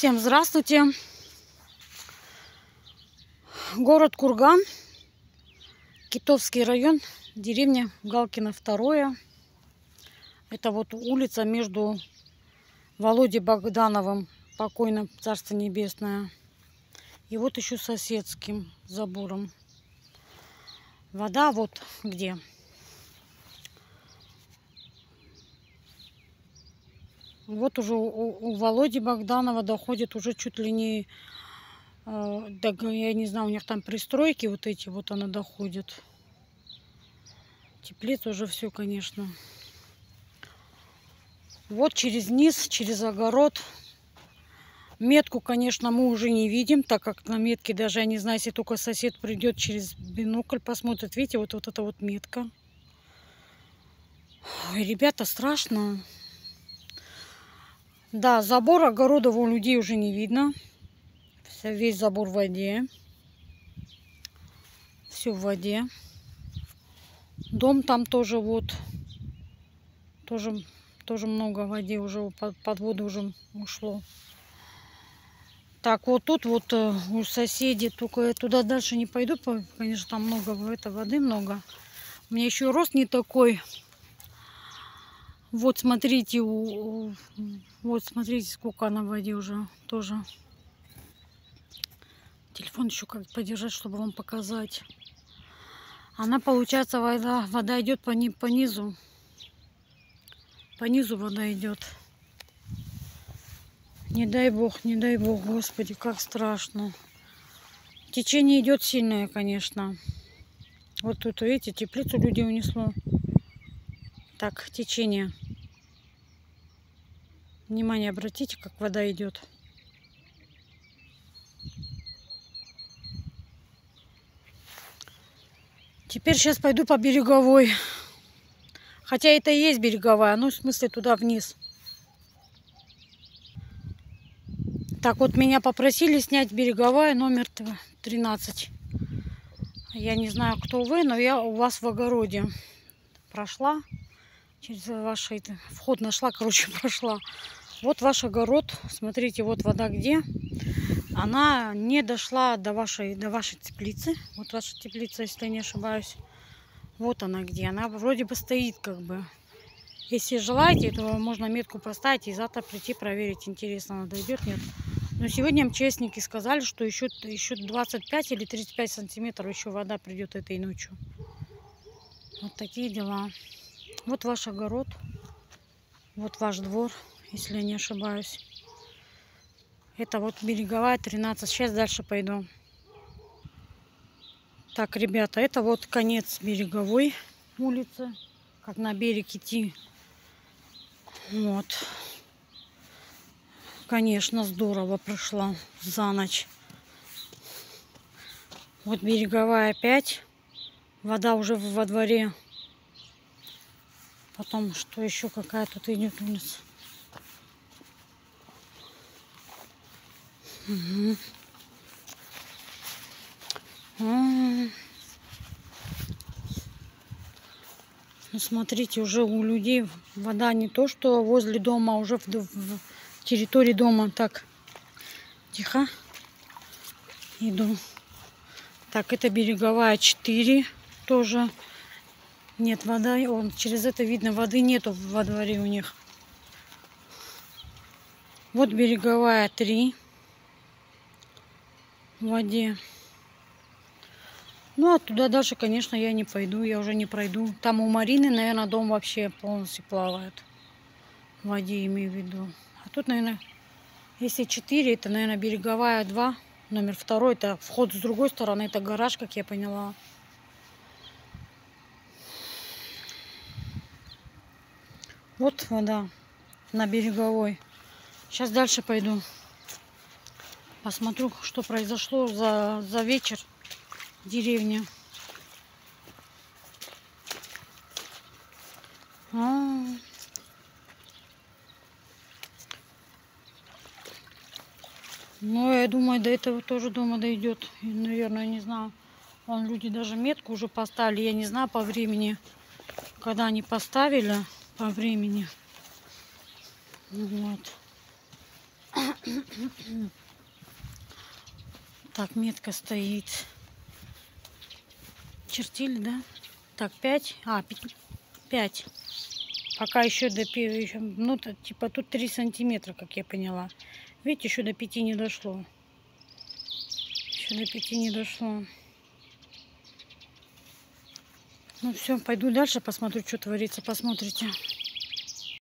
Всем здравствуйте. Город Курган, Китовский район, деревня Галкина второе. Это вот улица между Володей Богдановым, покойным Царство Небесное, и вот еще соседским забором. Вода вот где. Вот уже у, у Володи Богданова доходит уже чуть ли не, э, до, я не знаю, у них там пристройки вот эти, вот она доходит. Теплица уже все, конечно. Вот через низ, через огород. Метку, конечно, мы уже не видим, так как на метке даже, я не знаю, если только сосед придет через бинокль, посмотрит. Видите, вот, вот эта вот метка. Ой, ребята, страшно. Да, забор огородов у людей уже не видно. Весь забор в воде. Все в воде. Дом там тоже вот. Тоже, тоже много в воде уже под, под воду уже ушло. Так, вот тут вот э, у соседей, только я туда дальше не пойду, конечно, там много это воды много. У меня еще рост не такой. Вот смотрите, вот смотрите, сколько она в воде уже тоже. Телефон еще как подержать, чтобы вам показать. Она, получается, вода, вода идет по, по низу. По низу вода идет. Не дай бог, не дай бог, господи, как страшно. Течение идет сильное, конечно. Вот тут, видите, теплицу люди унесло. Так, течение. Внимание, обратите, как вода идет. Теперь сейчас пойду по береговой. Хотя это и есть береговая, ну в смысле туда вниз. Так вот меня попросили снять береговая номер 13. Я не знаю, кто вы, но я у вас в огороде прошла через ваш вход нашла, короче, прошла. Вот ваш огород, смотрите, вот вода где. Она не дошла до вашей, до вашей теплицы. Вот ваша теплица, если я не ошибаюсь. Вот она где. Она вроде бы стоит как бы. Если желаете, то можно метку поставить и завтра прийти проверить. Интересно, она дойдет, нет. Но сегодня МЧСники сказали, что еще, еще 25 или 35 сантиметров еще вода придет этой ночью. Вот такие дела. Вот ваш огород. Вот ваш двор, если я не ошибаюсь. Это вот береговая 13. Сейчас дальше пойду. Так, ребята, это вот конец береговой улицы. Как на берег идти. Вот. Конечно, здорово прошла за ночь. Вот береговая опять. Вода уже во дворе. Потом, что еще какая тут идет улица. Угу. Ну, смотрите, уже у людей вода не то, что возле дома, а уже в, в территории дома. Так, тихо. Иду. Так, это береговая 4 тоже. Нет, вода, он, через это видно, воды нету во дворе у них. Вот береговая 3 в воде. Ну, а туда дальше, конечно, я не пойду, я уже не пройду. Там у Марины, наверное, дом вообще полностью плавает. В воде имею в виду. А тут, наверное, если 4, это, наверное, береговая 2. Номер второй, это вход с другой стороны, это гараж, как я поняла. Вот вода на береговой. Сейчас дальше пойду. Посмотрю, что произошло за, за вечер в деревне. А -а -а. Ну, я думаю, до этого тоже дома дойдет. И, наверное, не знаю. Вон люди даже метку уже поставили. Я не знаю по времени, когда они поставили по времени. Вот. Так, метка стоит. Чертили, да? Так, 5. А, 5. Пока еще до еще, ну, типа тут 3 сантиметра, как я поняла. Видите, еще до 5 не дошло. Еще до 5 не дошло. Ну все, пойду дальше посмотрю, что творится. Посмотрите.